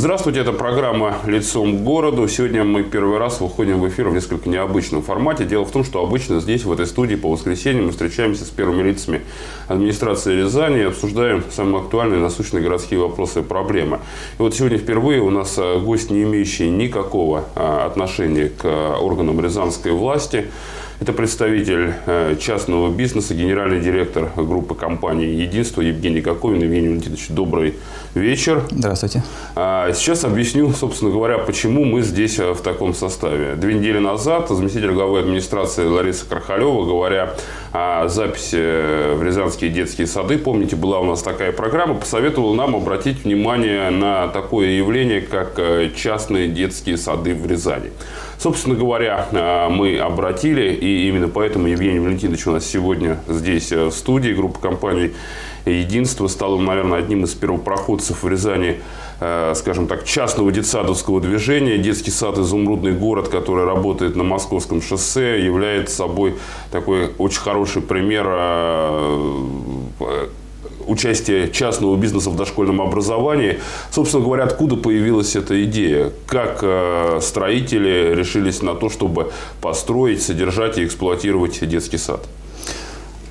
Здравствуйте, это программа «Лицом к городу». Сегодня мы первый раз выходим в эфир в несколько необычном формате. Дело в том, что обычно здесь, в этой студии, по воскресеньям мы встречаемся с первыми лицами администрации Рязани и обсуждаем самые актуальные насущные городские вопросы и проблемы. И вот сегодня впервые у нас э, гость, не имеющий никакого э, отношения к органам рязанской власти – это представитель э, частного бизнеса, генеральный директор группы компании «Единство» Евгений Коковин. Евгений Валентинович, добрый вечер. Здравствуйте. А, сейчас объясню, собственно говоря, почему мы здесь э, в таком составе. Две недели назад заместитель главы администрации Лариса Крахалева, говоря о записи в Рязанские детские сады, помните, была у нас такая программа, посоветовала нам обратить внимание на такое явление, как э, частные детские сады в Рязани. Собственно говоря, э, мы обратили, и именно поэтому Евгений Валентинович у нас сегодня здесь э, в студии. Группа компаний «Единство» стала, наверное, одним из первопроходцев в Рязани э, скажем так, частного детсадовского движения. Детский сад «Изумрудный город», который работает на Московском шоссе, является собой такой очень хороший пример участие частного бизнеса в дошкольном образовании. Собственно говоря, откуда появилась эта идея? Как э, строители решились на то, чтобы построить, содержать и эксплуатировать детский сад?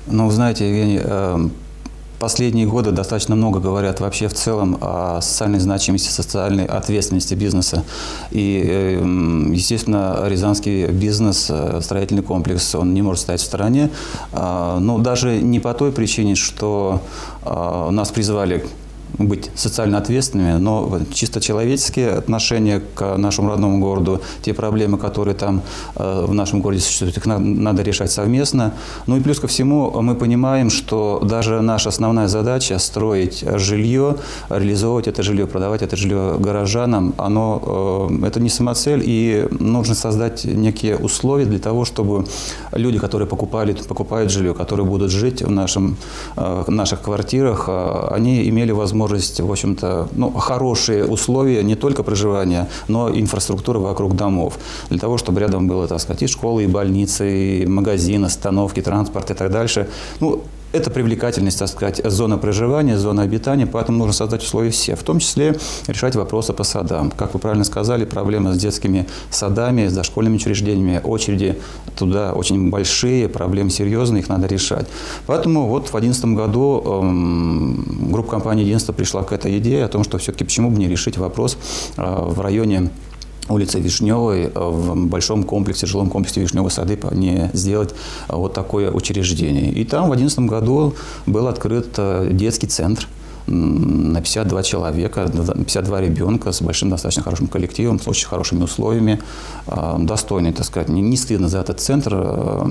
Ну, знаете, Евгений, э, Последние годы достаточно много говорят вообще в целом о социальной значимости, социальной ответственности бизнеса. И, эм, естественно, рязанский бизнес, э, строительный комплекс, он не может стоять в стороне. А, но даже не по той причине, что а, нас призвали быть социально ответственными, но чисто человеческие отношения к нашему родному городу, те проблемы, которые там э, в нашем городе существуют, их надо, решать совместно. Ну и плюс ко всему мы понимаем, что даже наша основная задача строить жилье, реализовывать это жилье, продавать это жилье горожанам, оно, э, это не самоцель, и нужно создать некие условия для того, чтобы люди, которые покупали, покупают жилье, которые будут жить в нашем, э, наших квартирах, они имели возможность возможность, в общем-то, ну, хорошие условия не только проживания, но и инфраструктуры вокруг домов. Для того, чтобы рядом было, так сказать, и школы, и больницы, и магазины, остановки, транспорт и так дальше. Ну, это привлекательность, так сказать, зона проживания, зона обитания, поэтому нужно создать условия все, в том числе решать вопросы по садам. Как вы правильно сказали, проблемы с детскими садами, с дошкольными учреждениями, очереди туда очень большие, проблемы серьезные, их надо решать. Поэтому вот в 2011 году эм, группа компании «Единство» пришла к этой идее о том, что все-таки почему бы не решить вопрос э, в районе улице Вишневой э, в большом комплексе, жилом комплексе Вишневой сады не сделать э, вот такое учреждение. И там в 2011 году был открыт э, детский центр – на 52 человека, 52 ребенка с большим достаточно хорошим коллективом, с очень хорошими условиями, а, достойный, так сказать. Не, не стыдно за этот центр, а,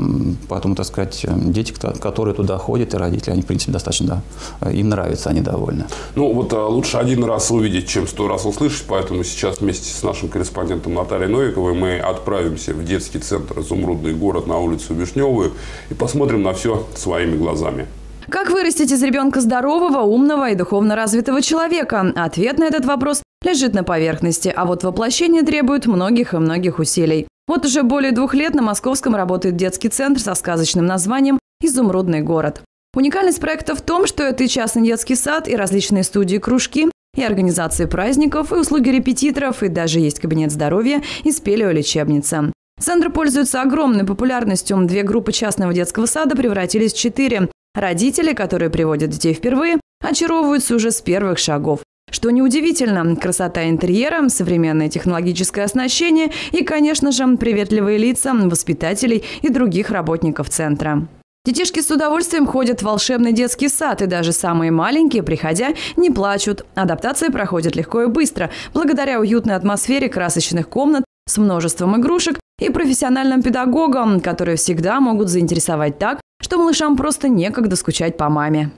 поэтому, так сказать, дети, которые туда ходят, и родители, они, в принципе, достаточно, да, им нравится, они довольны. Ну, вот а, лучше один раз увидеть, чем сто раз услышать, поэтому сейчас вместе с нашим корреспондентом Натальей Новиковой мы отправимся в детский центр «Изумрудный город» на улицу Вишневую и посмотрим на все своими глазами. Как вырастить из ребенка здорового, умного и духовно развитого человека? Ответ на этот вопрос лежит на поверхности, а вот воплощение требует многих и многих усилий. Вот уже более двух лет на Московском работает детский центр со сказочным названием «Изумрудный город». Уникальность проекта в том, что это и частный детский сад, и различные студии кружки, и организации праздников, и услуги репетиторов, и даже есть кабинет здоровья и спелеолечебница. Центр пользуется огромной популярностью. Две группы частного детского сада превратились в четыре. Родители, которые приводят детей впервые, очаровываются уже с первых шагов. Что неудивительно, красота интерьера, современное технологическое оснащение и, конечно же, приветливые лица воспитателей и других работников центра. Детишки с удовольствием ходят в волшебный детский сад, и даже самые маленькие, приходя, не плачут. Адаптация проходит легко и быстро, благодаря уютной атмосфере красочных комнат с множеством игрушек и профессиональным педагогам, которые всегда могут заинтересовать так, что малышам просто некогда скучать по маме.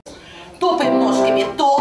Топаем ножками, то,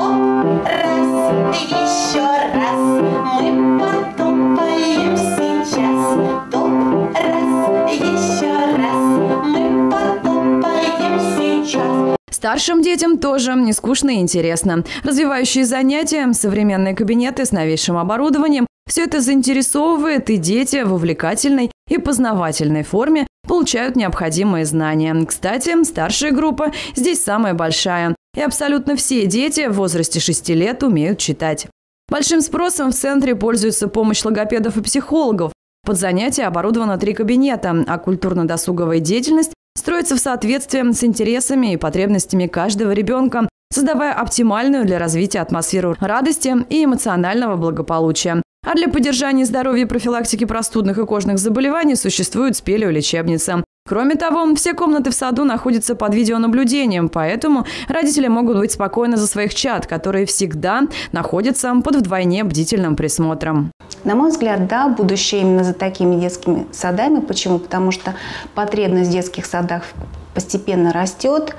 раз, еще раз, мы потопаем сейчас, то, раз, еще раз, мы потопаем сейчас. Старшим детям тоже не скучно и интересно. Развивающие занятия, современные кабинеты с новейшим оборудованием – все это заинтересовывает, и дети в увлекательной и познавательной форме получают необходимые знания. Кстати, старшая группа здесь самая большая. И абсолютно все дети в возрасте 6 лет умеют читать. Большим спросом в центре пользуется помощь логопедов и психологов. Под занятия оборудовано три кабинета, а культурно-досуговая деятельность строится в соответствии с интересами и потребностями каждого ребенка, создавая оптимальную для развития атмосферу радости и эмоционального благополучия. А для поддержания здоровья и профилактики простудных и кожных заболеваний существует спелеолечебница. Кроме того, все комнаты в саду находятся под видеонаблюдением, поэтому родители могут быть спокойны за своих чад, которые всегда находятся под вдвойне бдительным присмотром. На мой взгляд, да, будущее именно за такими детскими садами. Почему? Потому что потребность в детских садах постепенно растет.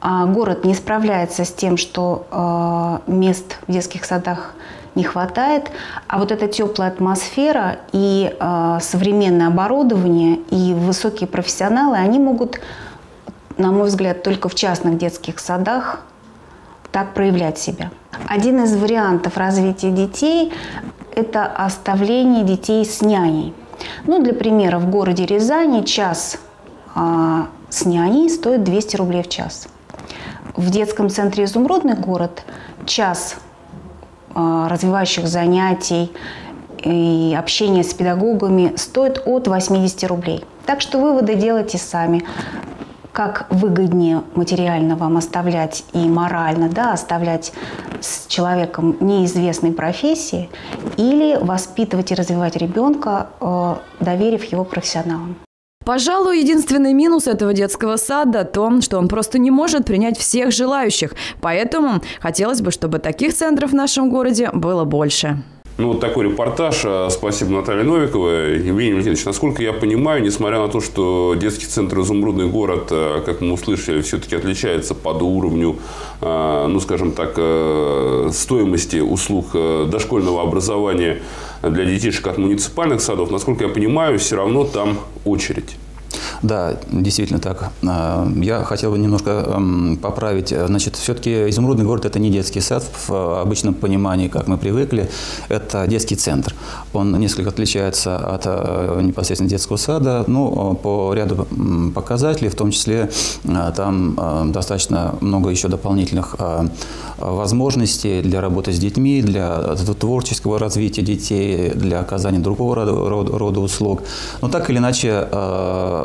А город не справляется с тем, что э, мест в детских садах не хватает. А вот эта теплая атмосфера и э, современное оборудование и высокие профессионалы, они могут, на мой взгляд, только в частных детских садах так проявлять себя. Один из вариантов развития детей – это оставление детей с няней. Ну, для примера, в городе Рязани час а, с няней стоит 200 рублей в час. В детском центре «Изумрудный город» час развивающих занятий и общения с педагогами стоит от 80 рублей. Так что выводы делайте сами. Как выгоднее материально вам оставлять и морально да, оставлять с человеком неизвестной профессии или воспитывать и развивать ребенка, э, доверив его профессионалам. Пожалуй, единственный минус этого детского сада – то, что он просто не может принять всех желающих. Поэтому хотелось бы, чтобы таких центров в нашем городе было больше. Ну, вот такой репортаж. А, спасибо Наталье Новиковой. Евгений Валентинович, насколько я понимаю, несмотря на то, что детский центр «Изумрудный город», а, как мы услышали, все-таки отличается по уровню, а, ну, скажем так, стоимости услуг дошкольного образования для детишек от муниципальных садов, насколько я понимаю, все равно там очередь. Да, действительно так. А, я хотел бы немножко поправить. Значит, все-таки изумрудный город – это не детский сад в обычном понимании, как мы привыкли. Это детский центр. Он несколько отличается от э, непосредственно детского сада, ну, по ряду показателей, в том числе а, там а, достаточно много еще дополнительных возможностей для работы с детьми, для творческого развития детей, для оказания другого рода, услуг. Но так или иначе,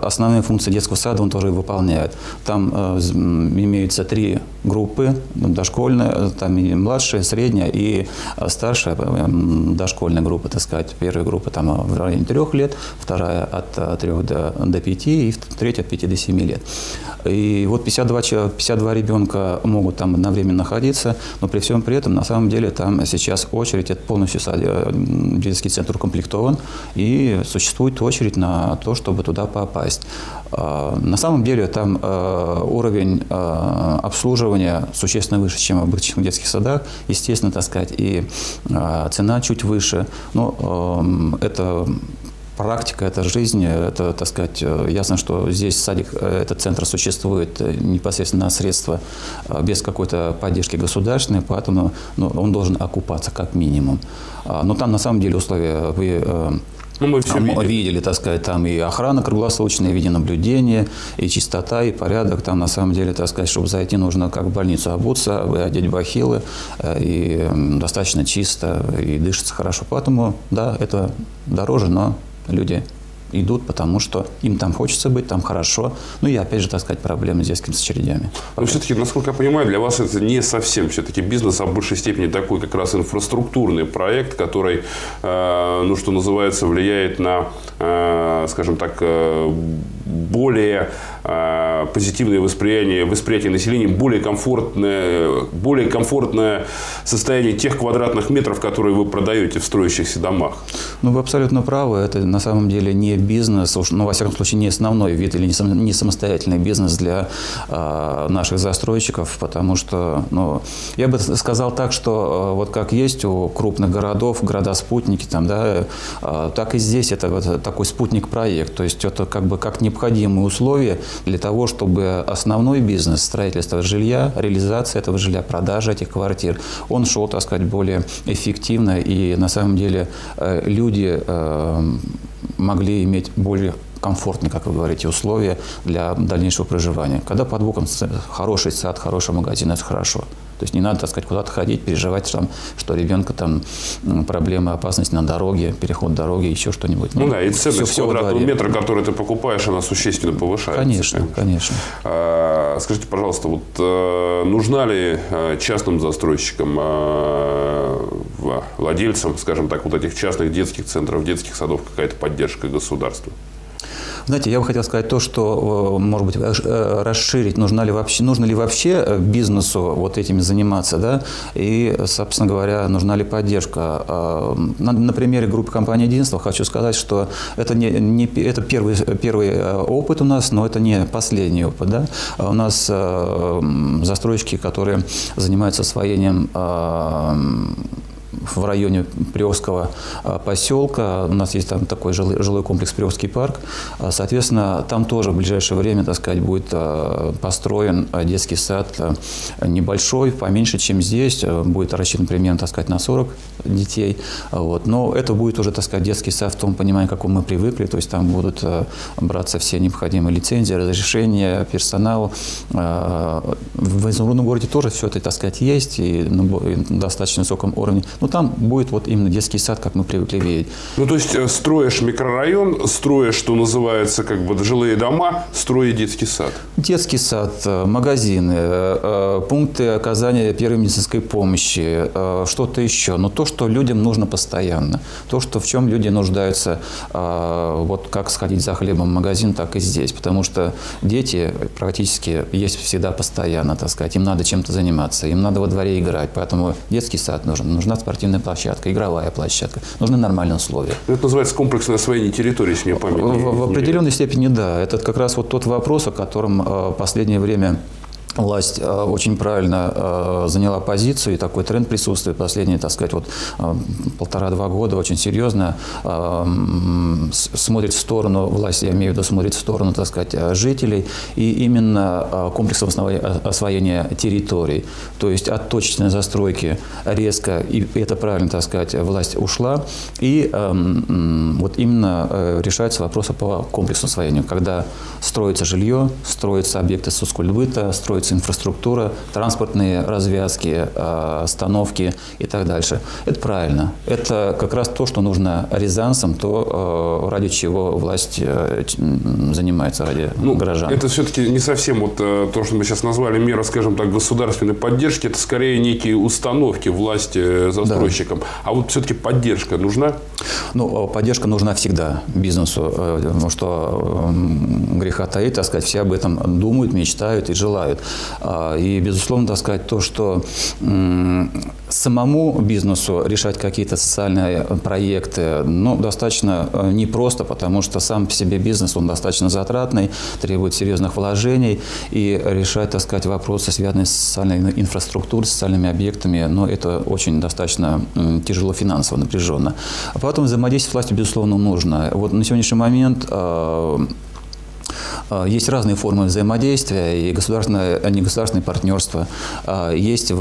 основной основные функции детского сада он тоже выполняет. Там э, имеются три группы, дошкольная, э, там и младшая, средняя и э, старшая дошкольная группа, так сказать. Первая группа там в районе трех лет, вторая от трех до, до пяти и третья от пяти до семи лет. И вот 52, 52 ребенка могут там одновременно находиться, но при всем при этом, на самом деле, там сейчас очередь, это полностью детский центр укомплектован, и существует очередь на то, чтобы туда попасть. А, на самом деле там а, уровень а, обслуживания существенно выше, чем в обычных детских садах. Естественно, так сказать, и цена чуть выше. Но это практика, это жизнь, это, так сказать, ясно, что здесь садик, этот центр существует непосредственно на средства без какой-то поддержки государственной, поэтому ну, он должен окупаться как минимум. Но там на самом деле условия вы ну, мы все видели. видели, так сказать, там и охрана круглосуточная, и видеонаблюдение, и чистота, и порядок. Там, на самом деле, так сказать, чтобы зайти, нужно как в больницу обуться, одеть бахилы, э, и достаточно чисто, и дышится хорошо. Поэтому, да, это дороже, но люди идут, потому что им там хочется быть, там хорошо. Ну и опять же, так сказать, проблемы с детскими очередями. Но все-таки, насколько я понимаю, для вас это не совсем все-таки бизнес, а в большей степени такой как раз инфраструктурный проект, который, э, ну что называется, влияет на, э, скажем так, э, более э, позитивное восприятие, восприятие населения, более комфортное, более комфортное состояние тех квадратных метров, которые вы продаете в строящихся домах. Ну, вы абсолютно правы. Это на самом деле не бизнес, ну, во всяком случае, не основной вид или не самостоятельный бизнес для э, наших застройщиков, потому что, ну, я бы сказал так, что э, вот как есть у крупных городов, города-спутники, там, да, э, так и здесь это вот такой спутник-проект. То есть это как бы как необходимые условия для того, чтобы основной бизнес, строительство жилья, реализация этого жилья, продажа этих квартир, он шел, так сказать, более эффективно. И на самом деле э, люди э, могли иметь более комфортные, как вы говорите, условия для дальнейшего проживания. Когда под боком хороший сад, хороший магазин, это хорошо. То есть не надо, так сказать, куда-то ходить, переживать, там, что ребенка там проблемы, опасность на дороге, переход дороги, еще что-нибудь. Ну, ну да, и ценность все, квадратного метра, который ты покупаешь, она существенно повышается. Конечно, конечно. А, скажите, пожалуйста, вот а, нужна ли а, частным застройщикам, а, владельцам, скажем так, вот этих частных детских центров, детских садов какая-то поддержка государства? Знаете, я бы хотел сказать то, что, э, может быть, э, расширить, нужно ли вообще, нужно ли вообще э, бизнесу вот этими заниматься, да, и, собственно говоря, нужна ли поддержка. На, на примере группы компании «Единство» хочу сказать, что это, не, не, это первый, первый опыт у нас, но это не последний опыт. Да? У нас застройщики, которые занимаются освоением в районе Приокского а, поселка. У нас есть там такой жилой, жилой комплекс Приокский парк. А, соответственно, там тоже в ближайшее время, так сказать, будет а, построен детский сад небольшой, поменьше, чем здесь. Будет рассчитан примерно, так сказать, на 40 детей. Вот. Но это будет уже, так сказать, детский сад в том понимании, каком мы привыкли. То есть там будут браться все необходимые лицензии, разрешения, персонал. В изумрудном городе тоже все это, так сказать, есть и на достаточно высоком уровне. Но там будет вот именно детский сад, как мы привыкли видеть. Ну, то есть, э, строишь микрорайон, строишь, что называется, как бы жилые дома, строишь детский сад. Детский сад, э, магазины, э, пункты оказания первой медицинской помощи, что-то еще. Но то, что людям нужно постоянно. То, что в чем люди нуждаются, вот как сходить за хлебом в магазин, так и здесь. Потому что дети практически есть всегда постоянно, так сказать. Им надо чем-то заниматься, им надо во дворе играть. Поэтому детский сад нужен, нужна спортивная площадка, игровая площадка. Нужны нормальные условия. Это называется комплексное освоение территории, если мне память в, в определенной степени да. Это как раз вот тот вопрос, о котором э, в последнее время власть э, очень правильно э, заняла позицию, и такой тренд присутствует последние, так сказать, вот э, полтора-два года очень серьезно смотрит в сторону, власть, я имею в виду, смотрит в сторону, так сказать, жителей, и именно комплексного освоения территорий. То есть от точечной застройки резко, и это правильно, так сказать, власть ушла, и вот именно решаются вопросы по комплексному освоению, когда строится жилье, строятся объекты соцкультбыта, строятся строится инфраструктура, транспортные развязки, а, остановки и так дальше. Это правильно. Это как раз то, что нужно рязанцам, то, а, ради чего власть э, занимается, ради ну, горожан. Это все-таки не совсем вот э, то, что мы сейчас назвали мера, скажем так, государственной поддержки. Это скорее некие установки власти э, застройщикам. Да. А вот все-таки поддержка нужна? Ну, поддержка нужна всегда бизнесу. Потому что греха таит, так сказать, все об этом думают, мечтают и желают. А, и, безусловно, так сказать, то, что самому бизнесу решать какие-то социальные проекты, ну, достаточно э, непросто, потому что сам по себе бизнес, он достаточно затратный, требует серьезных вложений, и решать, так сказать, вопросы, связанные с социальной инфраструктурой, социальными объектами, ну, это очень достаточно тяжело финансово, напряженно. А потом взаимодействие с властью, безусловно, нужно. Вот на сегодняшний момент а, есть разные формы взаимодействия, и государственное, а не государственное партнерство. А, есть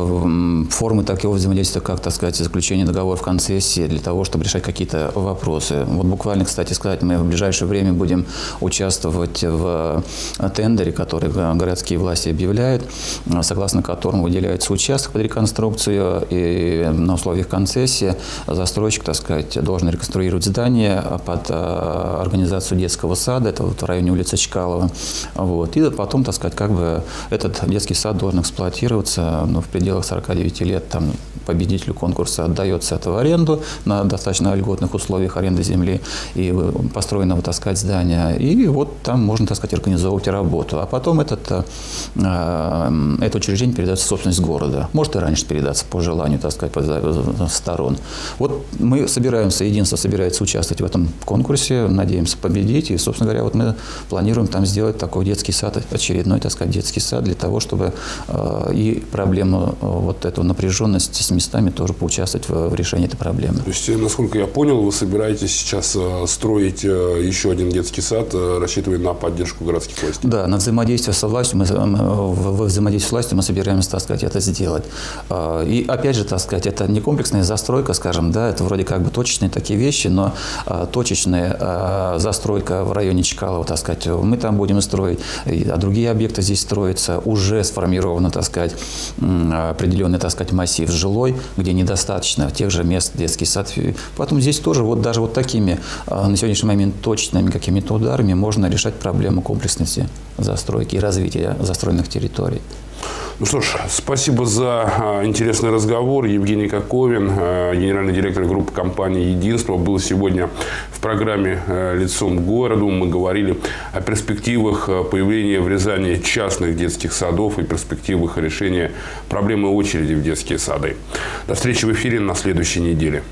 формы такого взаимодействия, как, так сказать, заключение договоров концессии для того, чтобы решать какие-то вопросы. Вот буквально, кстати сказать, мы в ближайшее время будем участвовать в тендере, который городские власти объявляют, согласно которому выделяется участок под реконструкцию, и на условиях концессии застройщик, так сказать, должен реконструировать здание под организацию детского сада, это вот в районе улицы Чкалова. Вот. И потом, так сказать, как бы этот детский сад должен эксплуатироваться ну, в пределах 49 лет. Там победителю конкурса отдается это в аренду на достаточно льготных условиях аренды земли и построенного, так сказать, здания. И вот там можно, так сказать, организовывать работу. А потом этот, э, это учреждение передается в собственность города. Может и раньше передаться по желанию, так сказать, сторон. Вот мы собираемся, единство собирается участвовать в этом конкурсе, надеемся победить. И, собственно говоря, вот мы планируем там сделать такой детский сад, очередной, так сказать, детский сад для того, чтобы э, и проблему э, вот эту напряженность с местами тоже поучаствовать в, в решении этой проблемы. То есть, насколько я понял, вы собираетесь сейчас строить еще один детский сад, рассчитывая на поддержку городских властей? Да, на взаимодействие со властью, мы, в взаимодействии с властью мы собираемся, так сказать, это сделать. И опять же, так сказать, это не комплексная застройка, скажем, да, это вроде как бы точечные такие вещи, но точечная застройка в районе Чкалова, так сказать, мы там будем строить, а другие объекты здесь строятся, уже сформировано, так сказать, определенный, так сказать, массив жилой, где недостаточно тех же мест детский сад. Поэтому здесь тоже вот даже вот такими а, на сегодняшний момент точными какими-то ударами можно решать проблему комплексности застройки и развития застроенных территорий. Ну что ж, спасибо за а, интересный разговор. Евгений Коковин, а, генеральный директор группы компании «Единство», был сегодня в программе а, «Лицом к городу». Мы говорили о перспективах появления в Рязани частных детских садов и перспективах решения проблемы очереди в детские сады. До встречи в эфире на следующей неделе.